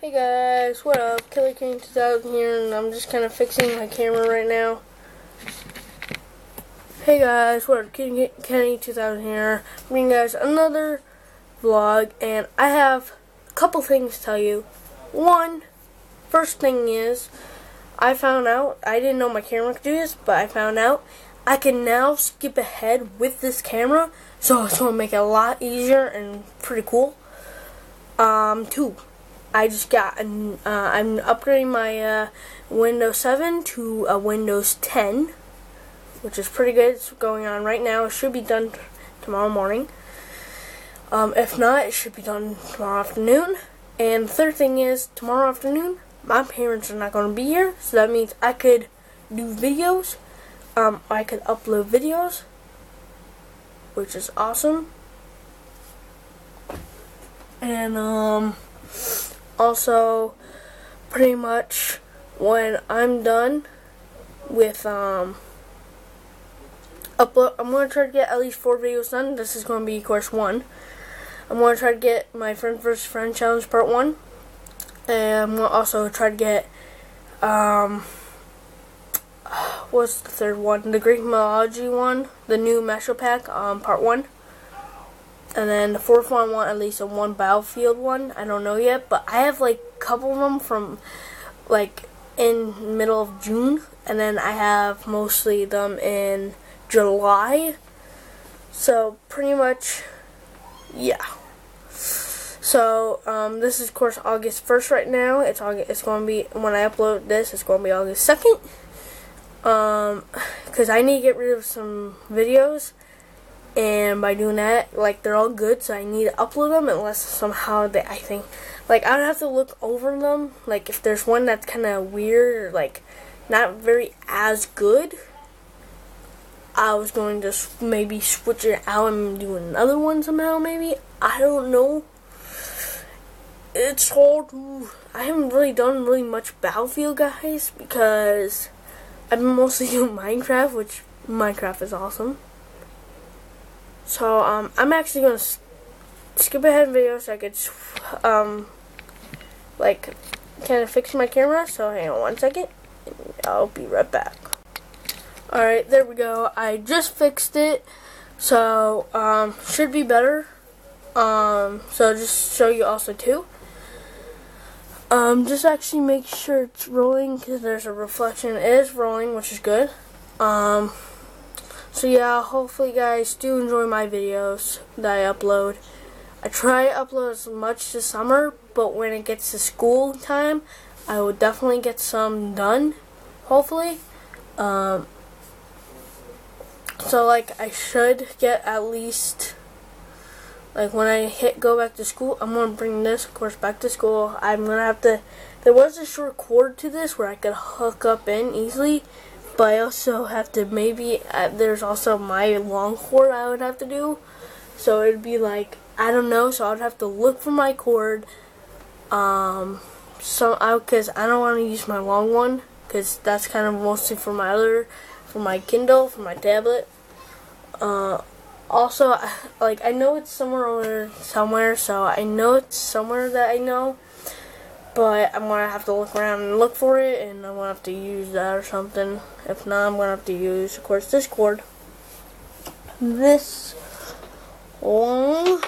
Hey guys, what up? Killer Kenny 2000 here, and I'm just kind of fixing my camera right now. Hey guys, what up? Kenny, Kenny 2000 here, bringing guys another vlog, and I have a couple things to tell you. One, first thing is, I found out, I didn't know my camera could do this, but I found out I can now skip ahead with this camera, so it's going to make it a lot easier and pretty cool. Um, two, I just got, an, uh, I'm upgrading my uh, Windows 7 to a Windows 10, which is pretty good. It's going on right now. It should be done tomorrow morning. Um, if not, it should be done tomorrow afternoon. And the third thing is, tomorrow afternoon, my parents are not going to be here, so that means I could do videos. Um, I could upload videos, which is awesome. And, um, also, pretty much when I'm done with, um, upload, I'm to try to get at least four videos done. This is to be course one. I'm to try to get my friend vs. friend challenge part one. And I'm to also try to get, um, what's the third one? The Greek mythology one, the new Metro Pack, um, part one. And then the fourth one, I want at least a one Battlefield one. I don't know yet, but I have like a couple of them from like in middle of June, and then I have mostly them in July. So pretty much, yeah. So um, this is of course August first right now. It's August. It's going to be when I upload this. It's going to be August second. Um, because I need to get rid of some videos and by doing that, like they're all good, so I need to upload them unless somehow they, I think, like I would have to look over them. Like if there's one that's kind of weird or like not very as good, I was going to maybe switch it out and do another one somehow. Maybe I don't know. It's hard. I haven't really done really much Battlefield, guys, because I've been mostly doing Minecraft, which Minecraft is awesome. So, um, I'm actually going to skip ahead in video so I could, um, like, kind of fix my camera. So, hang on one second. I'll be right back. Alright, there we go. I just fixed it. So, um, should be better. Um, so just show you also too. Um, just actually make sure it's rolling because there's a reflection. It is rolling, which is good. Um, so yeah, hopefully guys do enjoy my videos that I upload. I try to upload as much this summer, but when it gets to school time, I will definitely get some done, hopefully. Um, so like I should get at least, like when I hit go back to school, I'm to bring this of course back to school. I'm going to have to, there was a short cord to this where I could hook up in easily but I also have to maybe uh, there's also my long cord I would have to do. So it'd be like I don't know so I'd have to look for my cord. Um so I because I don't want to use my long one because that's kind of mostly for my other for my Kindle for my tablet. Uh also like I know it's somewhere over somewhere so I know it's somewhere that I know but I'm going to have to look around and look for it, and I'm going to have to use that or something. If not, I'm going to have to use, of course, this cord. This long,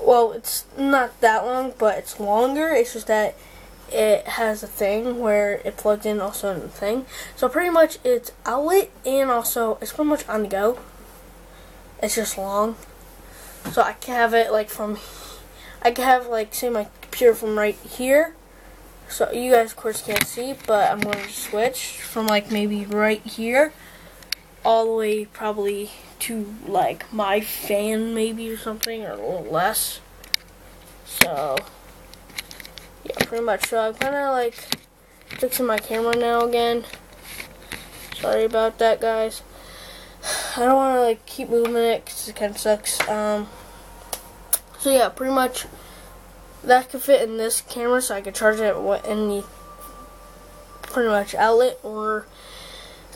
well, it's not that long, but it's longer. It's just that it has a thing where it plugs in also in the thing. So pretty much it's outlet and also it's pretty much on the go. It's just long. So I can have it like from I can have like say my computer from right here. So you guys of course can't see, but I'm going to switch from like maybe right here all the way probably to like my fan maybe or something or a little less. So yeah, pretty much. So I'm kind of like fixing my camera now again. Sorry about that, guys. I don't want to like keep moving it because it kind of sucks. Um, so yeah, pretty much that could fit in this camera so I could charge it with any pretty much outlet or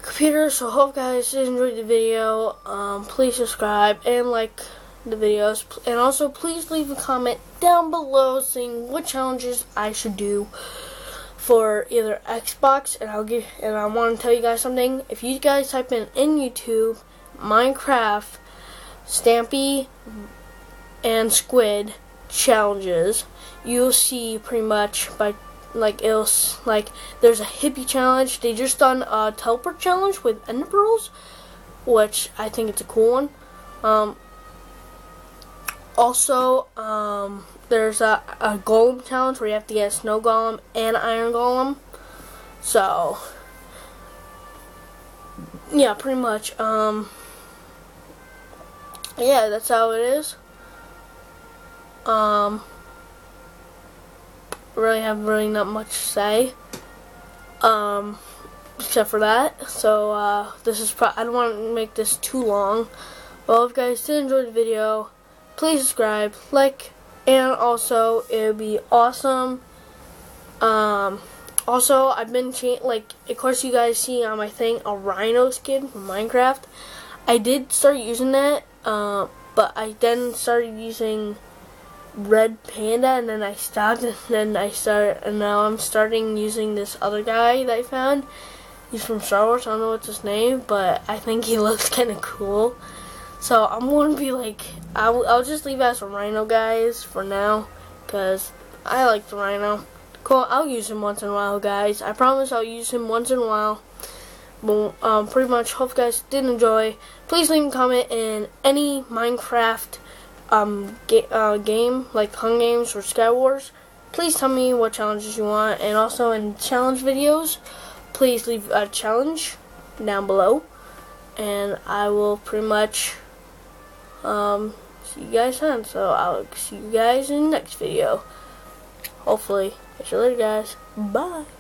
computer. So hope guys enjoyed the video. Um, please subscribe and like the videos. And also, please leave a comment down below saying what challenges I should do for either Xbox. And I'll give. And I want to tell you guys something. If you guys type in in YouTube Minecraft Stampy and Squid challenges, you'll see pretty much by like it'll like there's a hippie challenge. They just done a teleport challenge with ender pearls, which I think it's a cool one. Um, also, um, there's a, a golem challenge where you have to get a snow golem and iron golem. So, yeah, pretty much. Um, yeah, that's how it is. Um, really have really not much to say. Um, except for that. So, uh, this is I don't want to make this too long. Well, if you guys did enjoy the video, please subscribe, like, and also, it would be awesome. Um, also, I've been, like, of course you guys see on my thing, a rhino skin from Minecraft. I did start using that, uh, but I then started using red panda and then I stopped and then I started and now I'm starting using this other guy that I found. He's from Star Wars, I don't know what's his name, but I think he looks kind of cool. So I'm going to be like, I'll, I'll just leave as a rhino guys for now because I like the rhino. Cool, I'll use him once in a while guys. I promise I'll use him once in a while. But um, pretty much hope you guys did enjoy. Please leave a comment in any Minecraft um, ga uh, game, like Hunger Games or Sky Wars, please tell me what challenges you want. And also in challenge videos, please leave a challenge down below. And I will pretty much um, see you guys then. So I'll see you guys in the next video. Hopefully. Catch you later, guys. Bye.